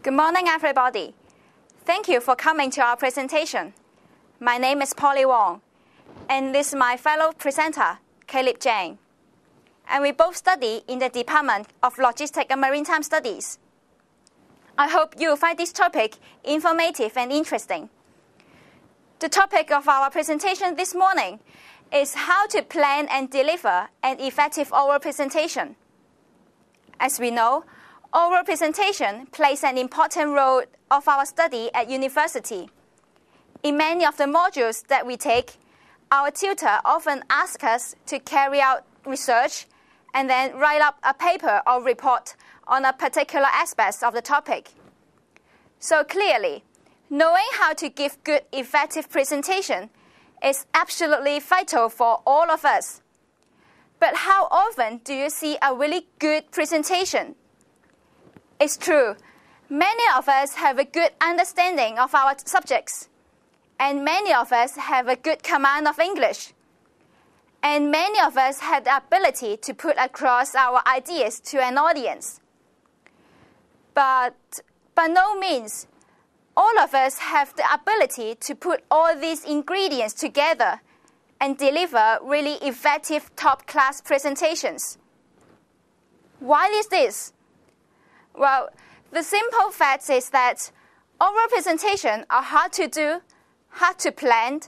Good morning, everybody. Thank you for coming to our presentation. My name is Polly Wong, and this is my fellow presenter, Caleb Jang. And we both study in the Department of Logistics and Maritime Studies. I hope you find this topic informative and interesting. The topic of our presentation this morning is how to plan and deliver an effective oral presentation. As we know, oral presentation plays an important role of our study at university. In many of the modules that we take, our tutor often asks us to carry out research and then write up a paper or report on a particular aspect of the topic. So clearly, knowing how to give good, effective presentation is absolutely vital for all of us. But how often do you see a really good presentation? It's true, many of us have a good understanding of our subjects, and many of us have a good command of English. And many of us have the ability to put across our ideas to an audience. But by no means all of us have the ability to put all these ingredients together and deliver really effective top class presentations. Why is this? Well, the simple fact is that oral presentations are hard to do, hard to plan,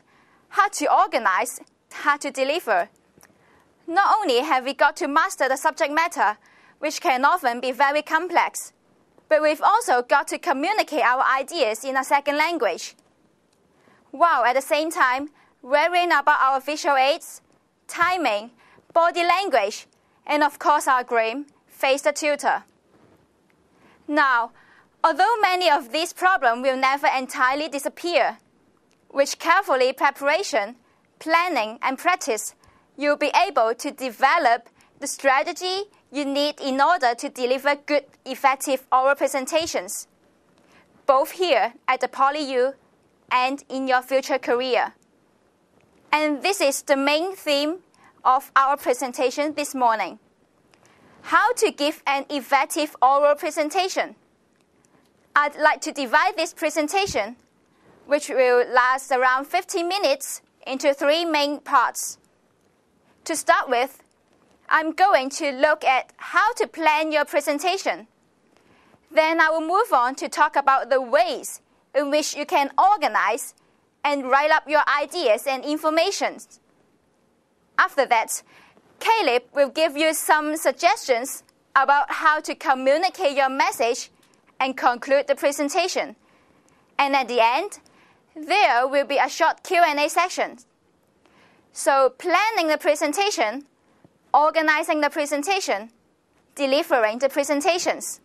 hard to organize, hard to deliver. Not only have we got to master the subject matter, which can often be very complex, but we've also got to communicate our ideas in a second language, while at the same time worrying about our visual aids, timing, body language, and of course our grim, face the tutor. Now, although many of these problems will never entirely disappear, with carefully preparation, planning, and practice, you'll be able to develop the strategy you need in order to deliver good, effective oral presentations, both here at the PolyU and in your future career. And this is the main theme of our presentation this morning. How to give an effective oral presentation. I'd like to divide this presentation, which will last around 15 minutes, into three main parts. To start with, I'm going to look at how to plan your presentation. Then I will move on to talk about the ways in which you can organize and write up your ideas and information. After that, Caleb will give you some suggestions about how to communicate your message and conclude the presentation. And at the end, there will be a short Q&A section. So planning the presentation organizing the presentation, delivering the presentations.